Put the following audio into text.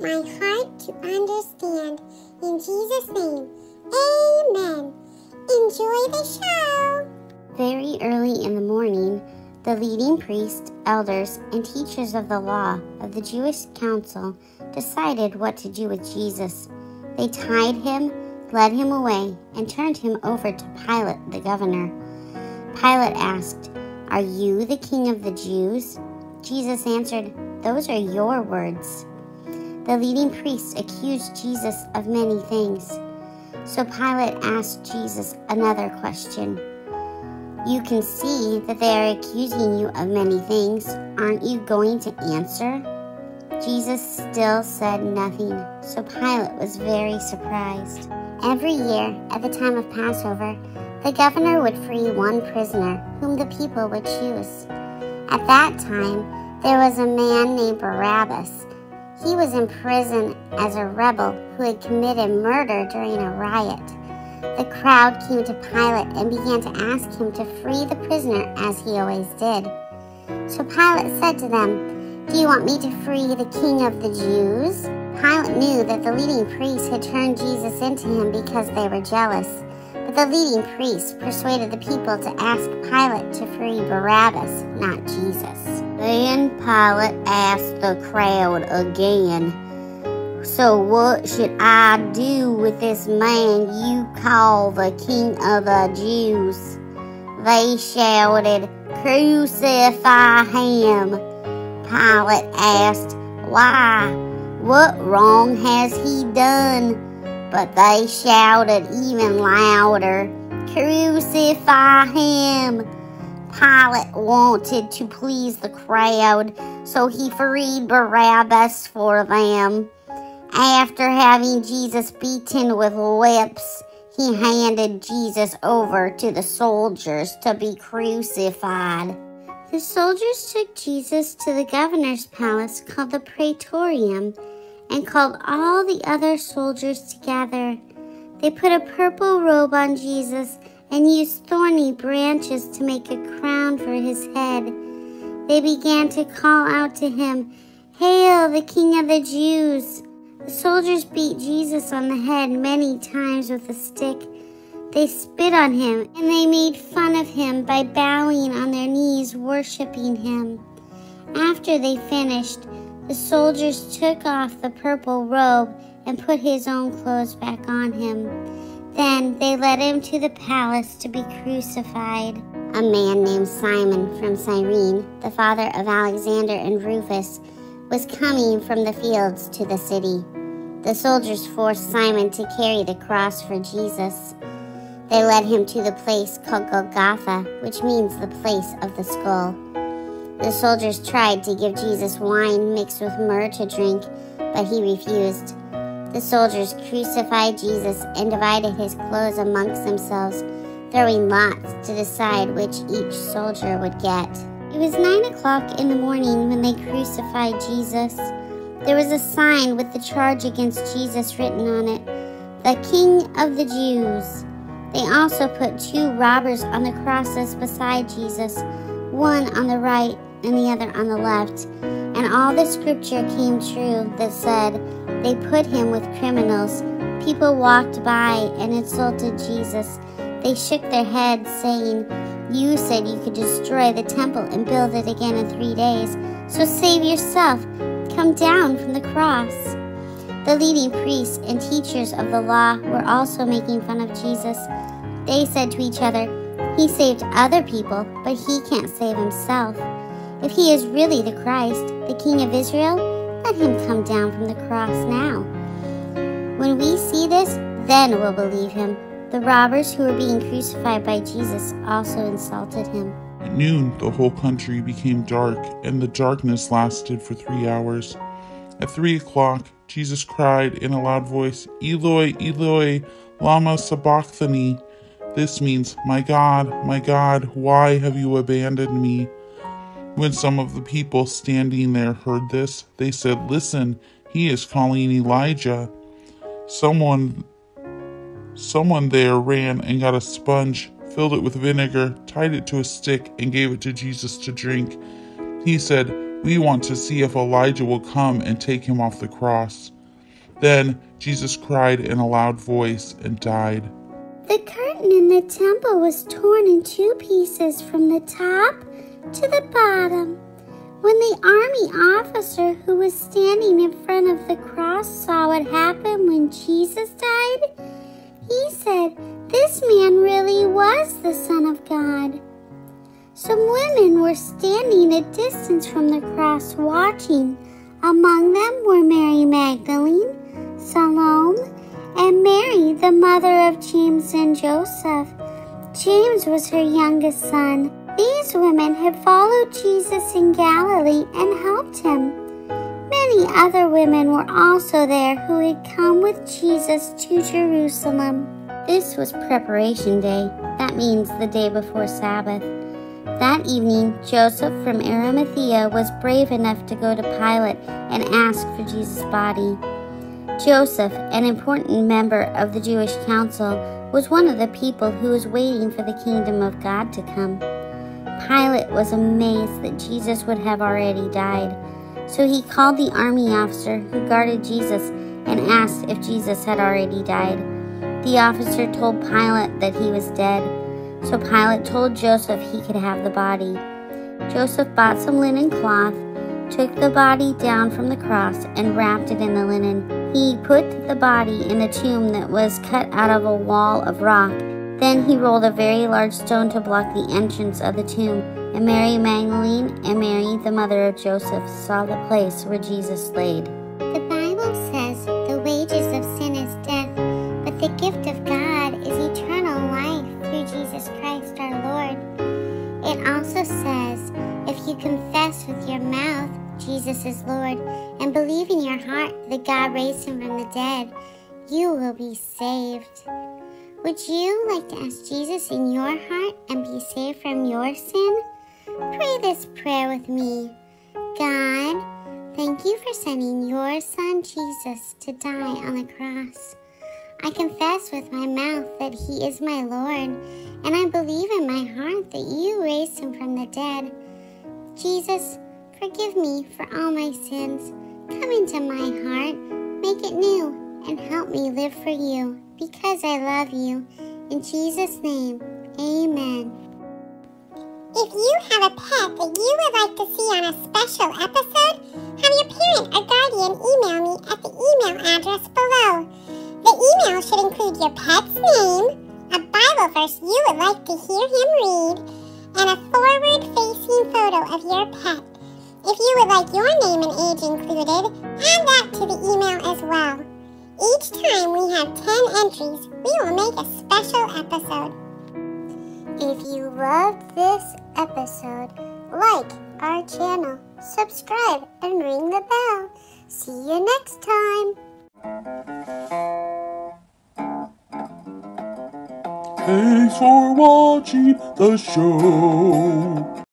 my heart to understand. In Jesus' name, amen. Enjoy the show. Very early in the morning, the leading priests, elders, and teachers of the law of the Jewish council decided what to do with Jesus. They tied him, led him away, and turned him over to Pilate, the governor. Pilate asked, Are you the king of the Jews? Jesus answered, Those are your words. The leading priests accused Jesus of many things. So Pilate asked Jesus another question. You can see that they are accusing you of many things. Aren't you going to answer? Jesus still said nothing, so Pilate was very surprised. Every year, at the time of Passover, the governor would free one prisoner whom the people would choose. At that time, there was a man named Barabbas. He was in prison as a rebel who had committed murder during a riot. The crowd came to Pilate and began to ask him to free the prisoner as he always did. So Pilate said to them, Do you want me to free the king of the Jews? Pilate knew that the leading priests had turned Jesus into him because they were jealous. The leading priests persuaded the people to ask Pilate to free Barabbas, not Jesus. Then Pilate asked the crowd again, so what should I do with this man you call the King of the Jews? They shouted, Crucify him. Pilate asked, Why? What wrong has he done? But they shouted even louder, Crucify him. Pilate wanted to please the crowd, so he freed Barabbas for them. After having Jesus beaten with whips, he handed Jesus over to the soldiers to be crucified. The soldiers took Jesus to the governor's palace called the Praetorium and called all the other soldiers together. They put a purple robe on Jesus and used thorny branches to make a crown for his head. They began to call out to him, Hail, the King of the Jews! The soldiers beat Jesus on the head many times with a stick. They spit on him and they made fun of him by bowing on their knees, worshiping him. After they finished, the soldiers took off the purple robe and put his own clothes back on him. Then they led him to the palace to be crucified. A man named Simon from Cyrene, the father of Alexander and Rufus, was coming from the fields to the city. The soldiers forced Simon to carry the cross for Jesus. They led him to the place called Golgotha, which means the place of the skull. The soldiers tried to give Jesus wine mixed with myrrh to drink, but he refused. The soldiers crucified Jesus and divided his clothes amongst themselves, throwing lots to decide which each soldier would get. It was nine o'clock in the morning when they crucified Jesus. There was a sign with the charge against Jesus written on it The King of the Jews. They also put two robbers on the crosses beside Jesus, one on the right and the other on the left. And all the scripture came true that said, They put him with criminals. People walked by and insulted Jesus. They shook their heads, saying, you said you could destroy the temple and build it again in three days. So save yourself. Come down from the cross. The leading priests and teachers of the law were also making fun of Jesus. They said to each other, He saved other people, but he can't save himself. If he is really the Christ, the King of Israel, let him come down from the cross now. When we see this, then we'll believe him. The robbers who were being crucified by Jesus also insulted him. At noon, the whole country became dark, and the darkness lasted for three hours. At three o'clock, Jesus cried in a loud voice, Eloi, Eloi, Lama Sabachthani. This means, My God, my God, why have you abandoned me? When some of the people standing there heard this, they said, Listen, he is calling Elijah. Someone Someone there ran and got a sponge, filled it with vinegar, tied it to a stick, and gave it to Jesus to drink. He said, We want to see if Elijah will come and take him off the cross. Then Jesus cried in a loud voice and died. The curtain in the temple was torn in two pieces from the top to the bottom. When the army officer who was standing in front of the cross saw what happened when Jesus died, he said, This man really was the Son of God. Some women were standing a distance from the cross watching. Among them were Mary Magdalene, Salome, and Mary, the mother of James and Joseph. James was her youngest son. These women had followed Jesus in Galilee and helped him. Many other women were also there who had come with Jesus to Jerusalem. This was preparation day. That means the day before Sabbath. That evening, Joseph from Arimathea was brave enough to go to Pilate and ask for Jesus' body. Joseph, an important member of the Jewish council, was one of the people who was waiting for the kingdom of God to come. Pilate was amazed that Jesus would have already died, so he called the army officer who guarded Jesus and asked if Jesus had already died. The officer told Pilate that he was dead, so Pilate told Joseph he could have the body. Joseph bought some linen cloth, took the body down from the cross, and wrapped it in the linen. He put the body in a tomb that was cut out of a wall of rock then he rolled a very large stone to block the entrance of the tomb, and Mary Magdalene and Mary, the mother of Joseph, saw the place where Jesus laid. The Bible says the wages of sin is death, but the gift of God is eternal life through Jesus Christ our Lord. It also says, if you confess with your mouth Jesus is Lord and believe in your heart that God raised him from the dead, you will be saved. Would you like to ask Jesus in your heart and be saved from your sin? Pray this prayer with me. God, thank you for sending your son Jesus to die on the cross. I confess with my mouth that he is my Lord, and I believe in my heart that you raised him from the dead. Jesus, forgive me for all my sins. Come into my heart, make it new, and help me live for you because I love you. In Jesus' name, amen. If you have a pet that you would like to see on a special episode, have your parent or guardian email me at the email address below. The email should include your pet's name, a Bible verse you would like to hear him read, and a forward-facing photo of your pet. If you would like your name and age included, add that to the email as well. Each time we have 10 entries, we will make a special episode. If you loved this episode, like our channel, subscribe, and ring the bell. See you next time. Thanks for watching the show.